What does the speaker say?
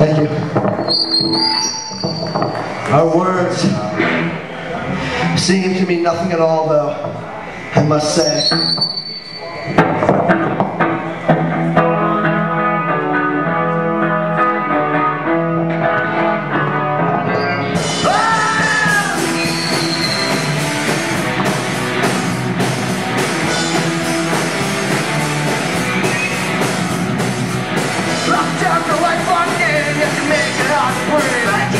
Thank you. Our words seem to mean nothing at all, though, I must say. make it hot burning.